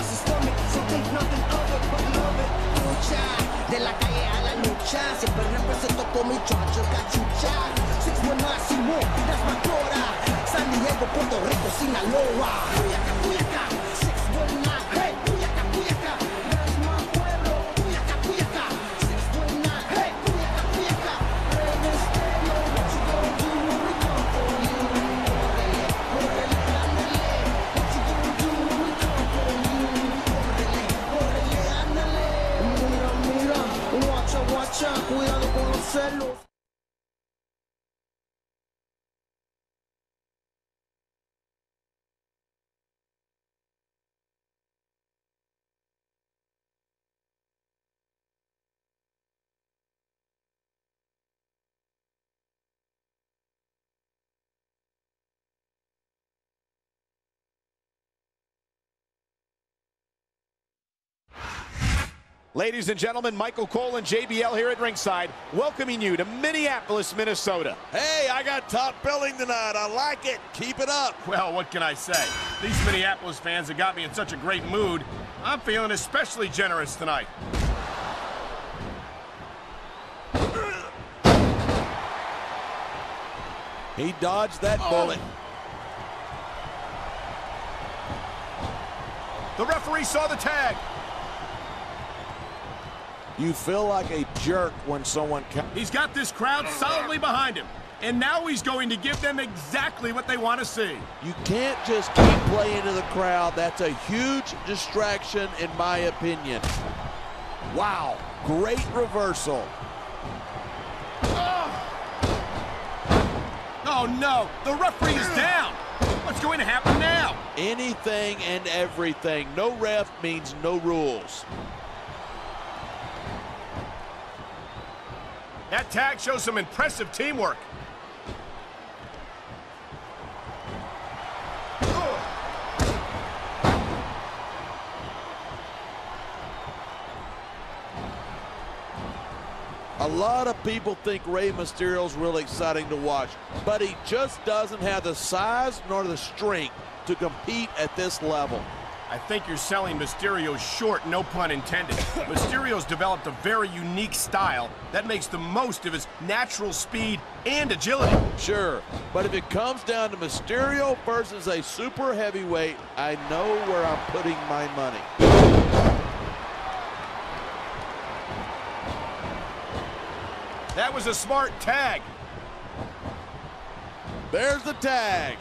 so think nothing of it but love it. De la calle a la lucha, siempre represento con mi chocho cachucha. Six one nine Simón, that's my Cora. San Diego, Puerto Rico, Sinaloa. Salud. Ladies and gentlemen, Michael Cole and JBL here at ringside, welcoming you to Minneapolis, Minnesota. Hey, I got top billing tonight. I like it. Keep it up. Well, what can I say? These Minneapolis fans have got me in such a great mood. I'm feeling especially generous tonight. He dodged that oh. bullet. The referee saw the tag. You feel like a jerk when someone. He's got this crowd solidly behind him. And now he's going to give them exactly what they want to see. you can't just keep playing to the crowd. That's a huge distraction, in my opinion. Wow, great reversal. Oh, oh no, the referee is down. What's going to happen now? Anything and everything. No ref means no rules. That tag shows some impressive teamwork. A lot of people think Rey Mysterio's really exciting to watch, but he just doesn't have the size nor the strength to compete at this level. I think you're selling Mysterio short, no pun intended. Mysterio's developed a very unique style that makes the most of his natural speed and agility. Sure, but if it comes down to Mysterio versus a super heavyweight, I know where I'm putting my money. That was a smart tag. There's the tag.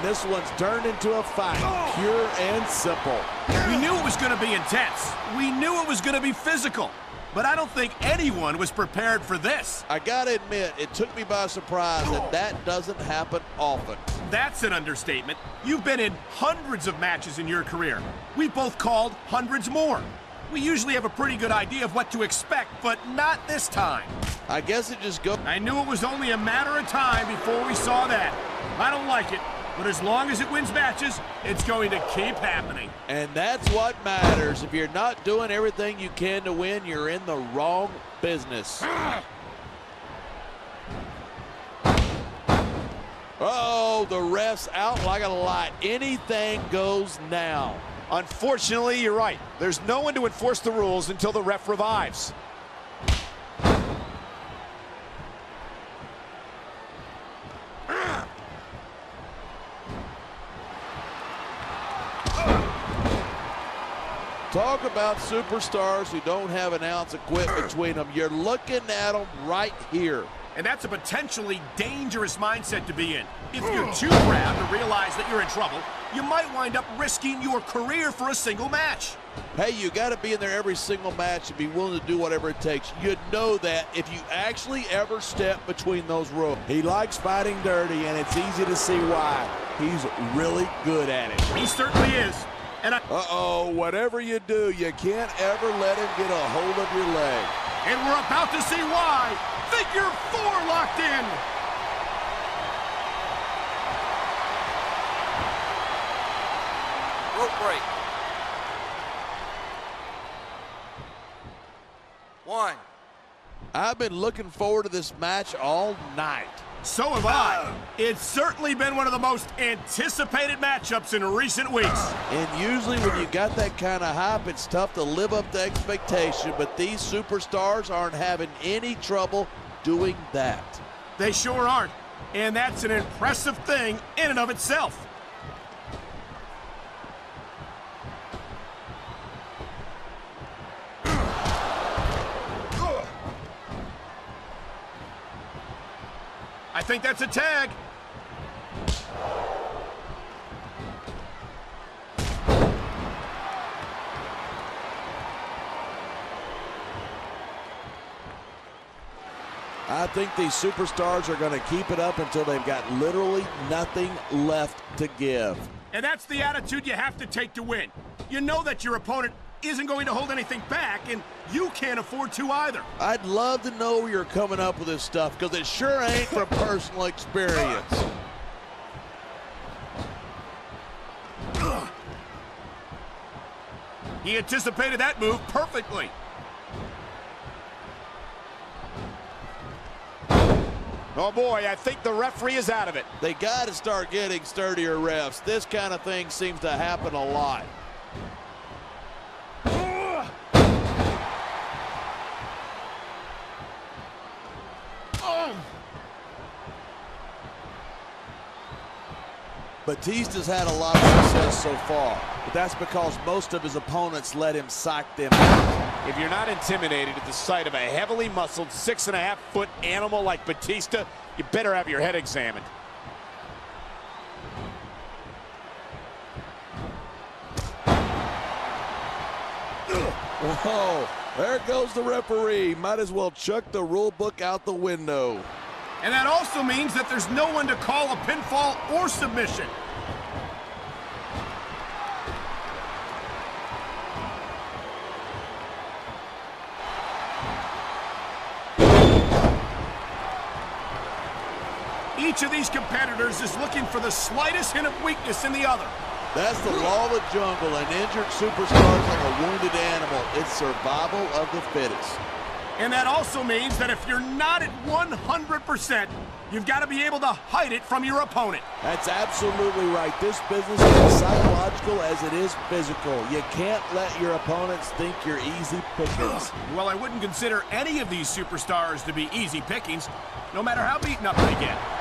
Man, this one's turned into a fight, pure and simple. We knew it was going to be intense. We knew it was going to be physical. But I don't think anyone was prepared for this. I gotta admit, it took me by surprise, and that doesn't happen often. That's an understatement. You've been in hundreds of matches in your career. We've both called hundreds more. We usually have a pretty good idea of what to expect, but not this time. I guess it just goes. I knew it was only a matter of time before we saw that. I don't like it, but as long as it wins matches, it's going to keep happening. And that's what matters. If you're not doing everything you can to win, you're in the wrong business. Oh, the ref's out like a light. Anything goes now. Unfortunately, you're right. There's no one to enforce the rules until the ref revives. Talk about superstars who don't have an ounce of quit between them. You're looking at them right here. And that's a potentially dangerous mindset to be in. If you're too proud to realize that you're in trouble, you might wind up risking your career for a single match. Hey, you got to be in there every single match and be willing to do whatever it takes. You know that if you actually ever step between those ropes. He likes fighting dirty, and it's easy to see why. He's really good at it. He certainly is. And I, Uh-oh, whatever you do, you can't ever let him get a hold of your leg. and we're about to see why. Figure four locked in. Rope break. One. I've been looking forward to this match all night. So have I. It's certainly been one of the most anticipated matchups in recent weeks. And usually when you got that kind of hype, it's tough to live up to expectation, but these superstars aren't having any trouble doing that. They sure aren't. And that's an impressive thing in and of itself. Think that's a tag. I think these superstars are going to keep it up until they've got literally nothing left to give. And that's the attitude you have to take to win. You know that your opponent isn't going to hold anything back, and you can't afford to either. I'd love to know where you're coming up with this stuff because it sure ain't from personal experience. He anticipated that move perfectly. Oh boy, I think the referee is out of it. They got to start getting sturdier refs. This kind of thing seems to happen a lot. Batista's had a lot of success so far, but that's because most of his opponents let him psych them out. If you're not intimidated at the sight of a heavily muscled six and a half foot animal like Batista, you better have your head examined. Whoa, there goes the referee. Might as well chuck the rule book out the window. And that also means that there's no one to call a pinfall or submission. Each of these competitors is looking for the slightest hint of weakness in the other. That's the law of the jungle. An injured superstar is like a wounded animal. It's survival of the fittest. And that also means that if you're not at 100%, you've got to be able to hide it from your opponent. That's absolutely right. This business is as psychological as it is physical. You can't let your opponents think you're easy pickings. Well, I wouldn't consider any of these superstars to be easy pickings, no matter how beaten up they get.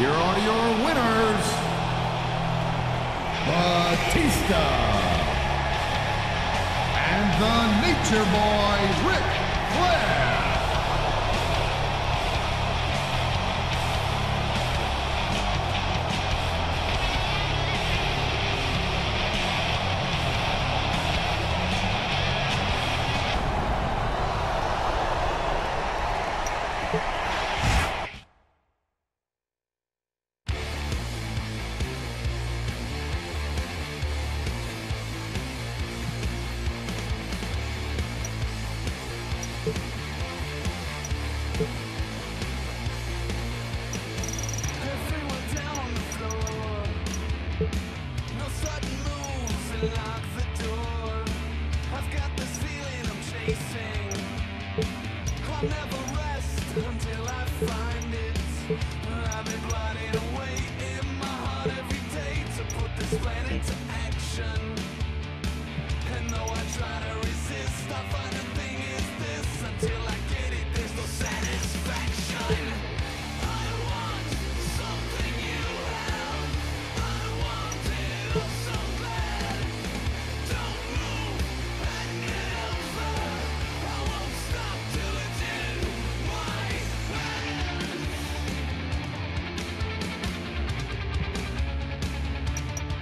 Here are your winners. Batista. And the Nature Boy, Ric Flair.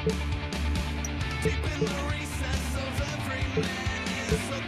Deep in the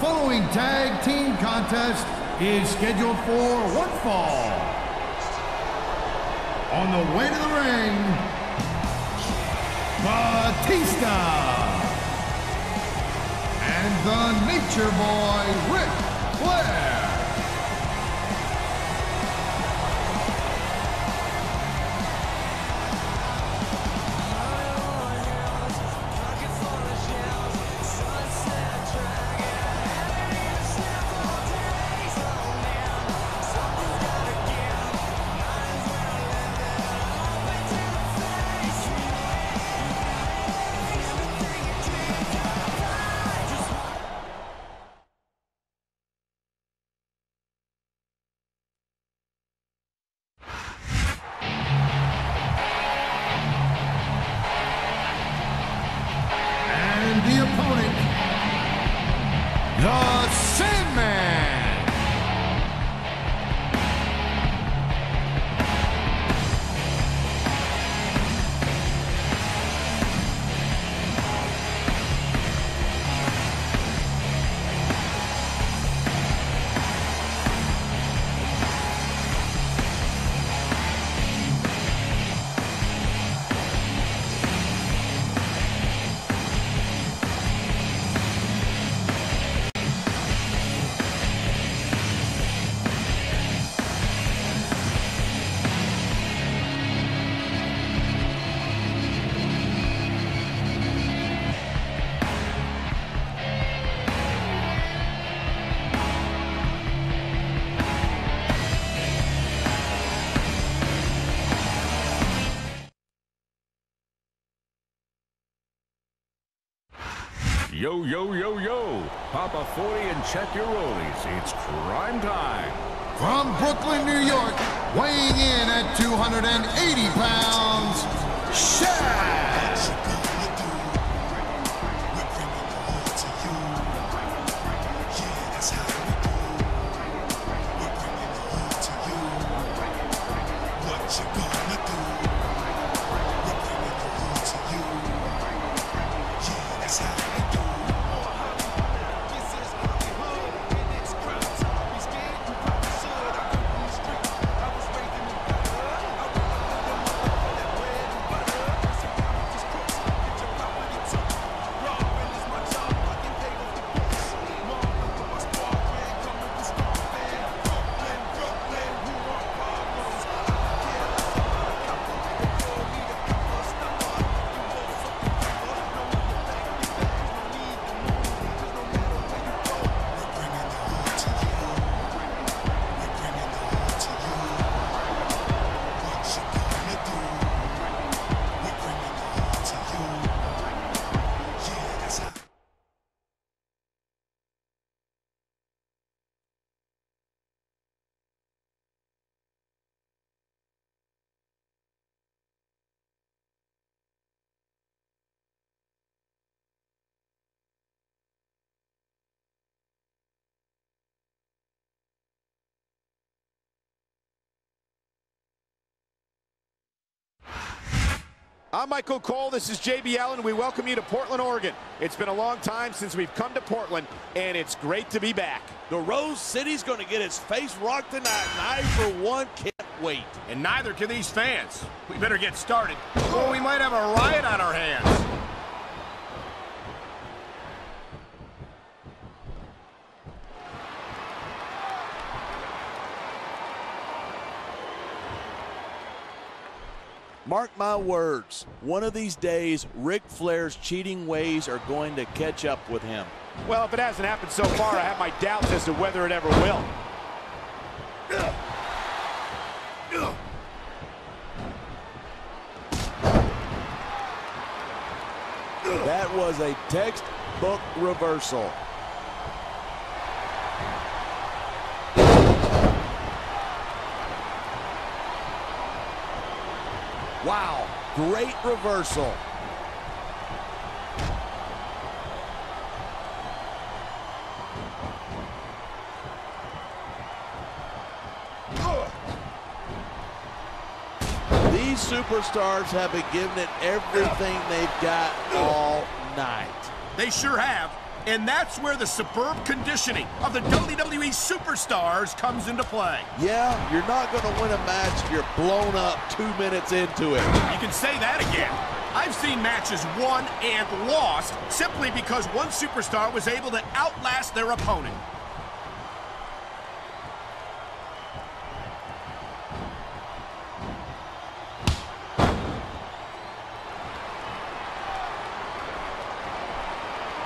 following tag team contest is scheduled for one fall. On the way to the ring, Batista and the Nature Boy, Ric Flair. Yo, yo, yo, yo. Pop a 40 and check your rollies. It's crime time. From Brooklyn, New York, weighing in at 280 pounds, Shad. I'm Michael Cole. This is JBL. We welcome you to Portland, Oregon. It's been a long time since we've come to Portland, and it's great to be back. The Rose City's going to get its face rocked tonight, and I, for one, can't wait. And neither can these fans. We better get started, or we might have a riot on our hands. Mark my words, one of these days, Ric Flair's cheating ways are going to catch up with him. Well, if it hasn't happened so far, I have my doubts as to whether it ever will. That was a textbook reversal. Wow, great reversal. These superstars have been giving it everything they've got all night. They sure have. And that's where the superb conditioning of the WWE superstars comes into play. Yeah, you're not going to win a match if you're blown up two minutes into it. You can say that again. I've seen matches won and lost simply because one superstar was able to outlast their opponent.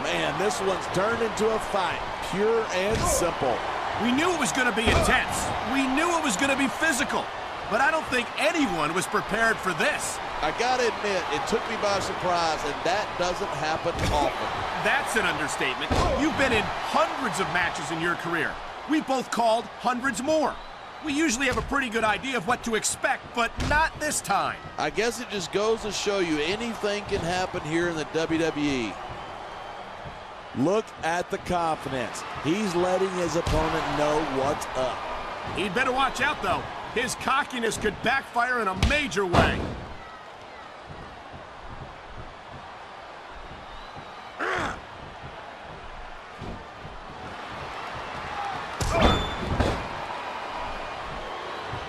Man, this one's turned into a fight, pure and simple. We knew it was going to be intense. We knew it was going to be physical. But I don't think anyone was prepared for this. I gotta admit, it took me by surprise, and that doesn't happen often. That's an understatement. You've been in hundreds of matches in your career. We both called hundreds more. We usually have a pretty good idea of what to expect, but not this time. I guess it just goes to show you anything can happen here in the WWE. Look at the confidence. He's letting his opponent know what's up. He'd better watch out, though. His cockiness could backfire in a major way.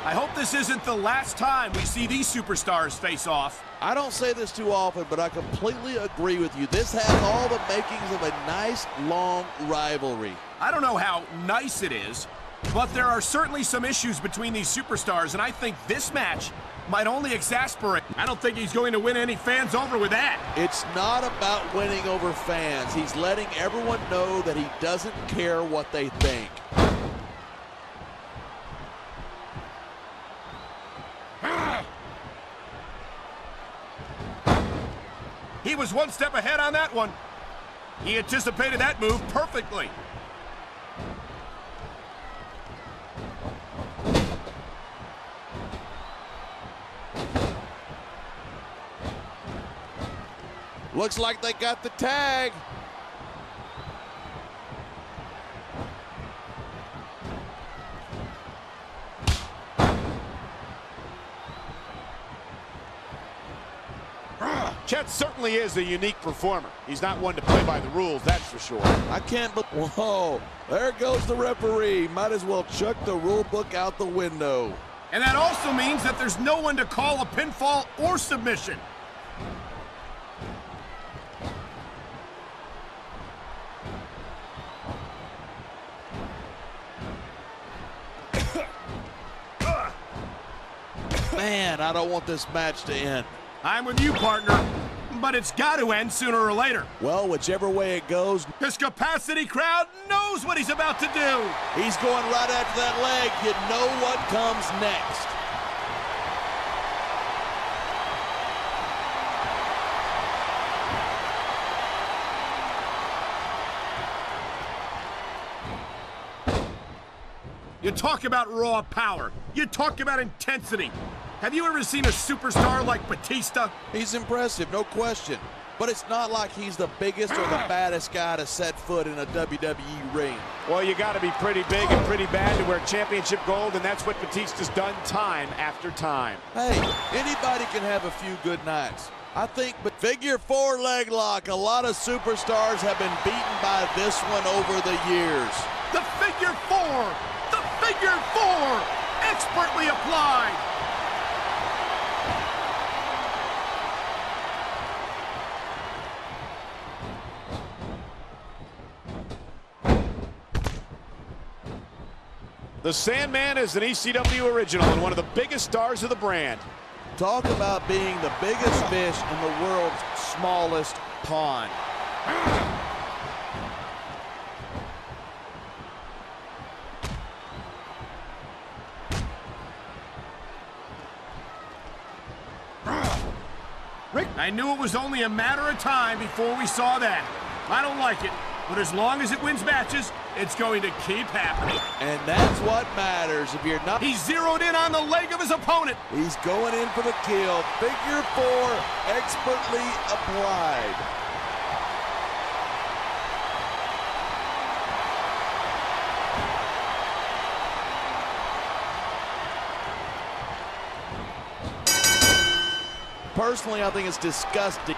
I hope this isn't the last time we see these superstars face off. I don't say this too often, but I completely agree with you. This has all the makings of a nice, long rivalry. I don't know how nice it is, but there are certainly some issues between these superstars, and I think this match might only exasperate. I don't think he's going to win any fans over with that. It's not about winning over fans. He's letting everyone know that he doesn't care what they think. He was one step ahead on that one. He anticipated that move perfectly. Looks like they got the tag. Chet certainly is a unique performer. He's not one to play by the rules, that's for sure. I can't but whoa, there goes the referee. Might as well chuck the rule book out the window. And that also means that there's no one to call a pinfall or submission. Man, I don't want this match to end. I'm with you, partner. But it's got to end sooner or later. Well, whichever way it goes, This capacity crowd knows what he's about to do. he's going right after that leg. You know what comes next. You talk about raw power. You talk about intensity. Have you ever seen a superstar like Batista? He's impressive, no question. But it's not like he's the biggest or the ah. baddest guy to set foot in a WWE ring. Well, you got to be pretty big and pretty bad to wear championship gold, and that's what Batista's done time after time. Hey, anybody can have a few good nights. I think but figure four leg lock. A lot of superstars have been beaten by this one over the years. The figure four! The figure four! Expertly applied! The Sandman is an ECW original and one of the biggest stars of the brand. Talk about being the biggest fish in the world's smallest pond. Rick, I knew it was only a matter of time before we saw that. I don't like it, but as long as it wins matches, it's going to keep happening. And that's what matters. If you're not, He's zeroed in on the leg of his opponent. he's going in for the kill. Figure four, expertly applied. Personally, I think it's disgusting.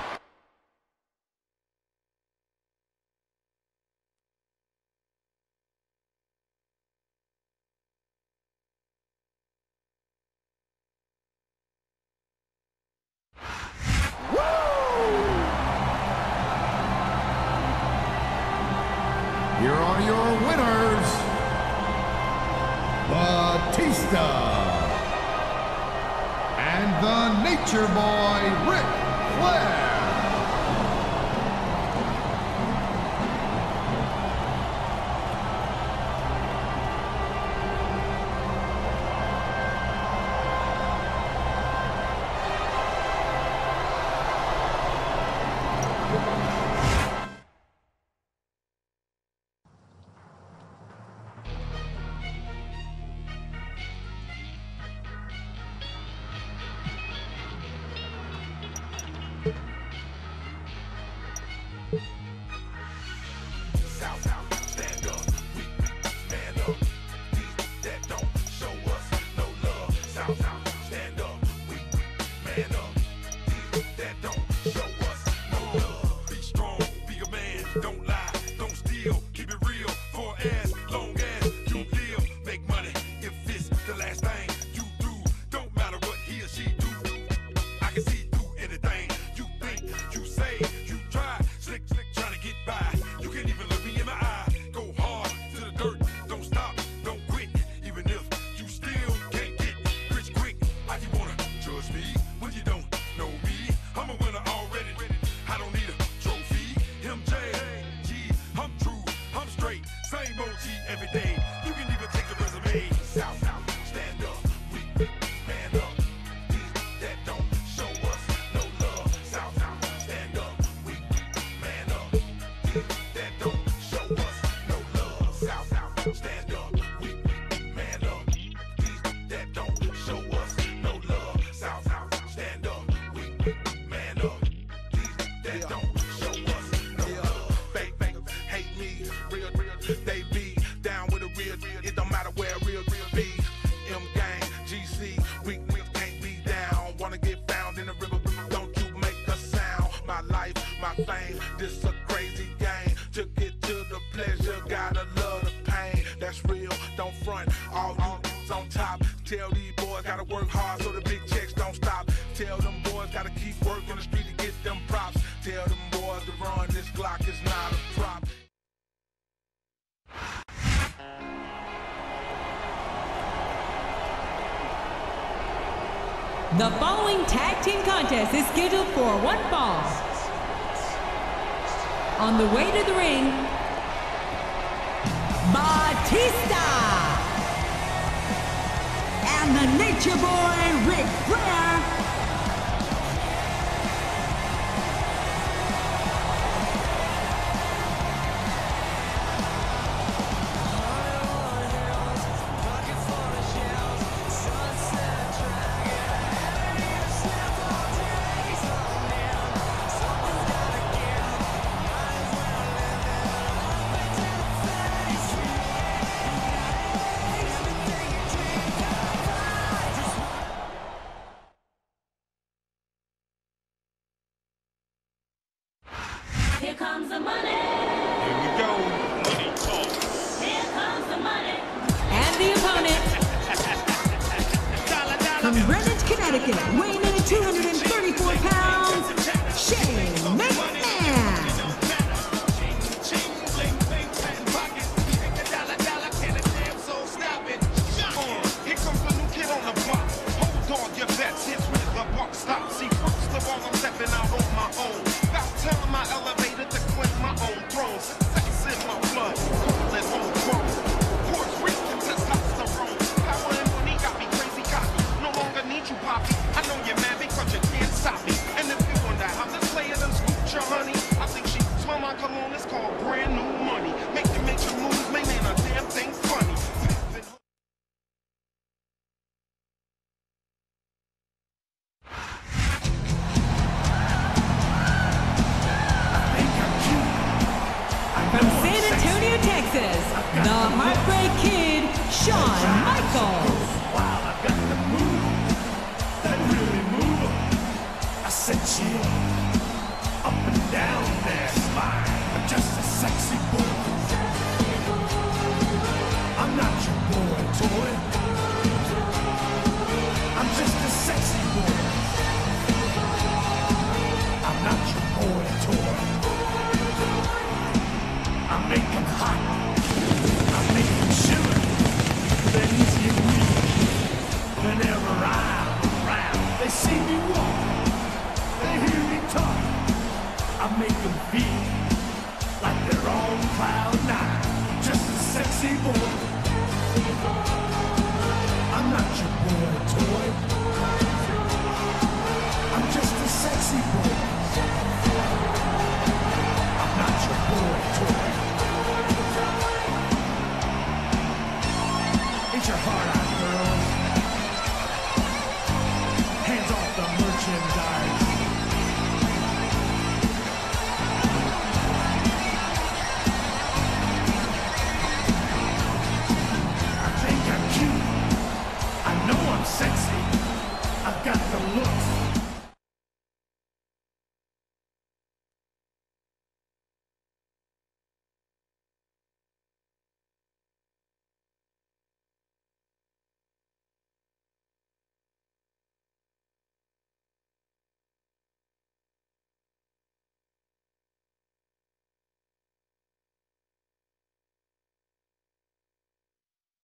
Tell these boys gotta work hard so the big checks don't stop. Tell them boys gotta keep working the street to get them props. Tell them boys to run, this Glock is not a prop. The following tag team contest is scheduled for one fall. On the way to the ring, Batista and the Nature Boy Ric Flair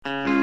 Here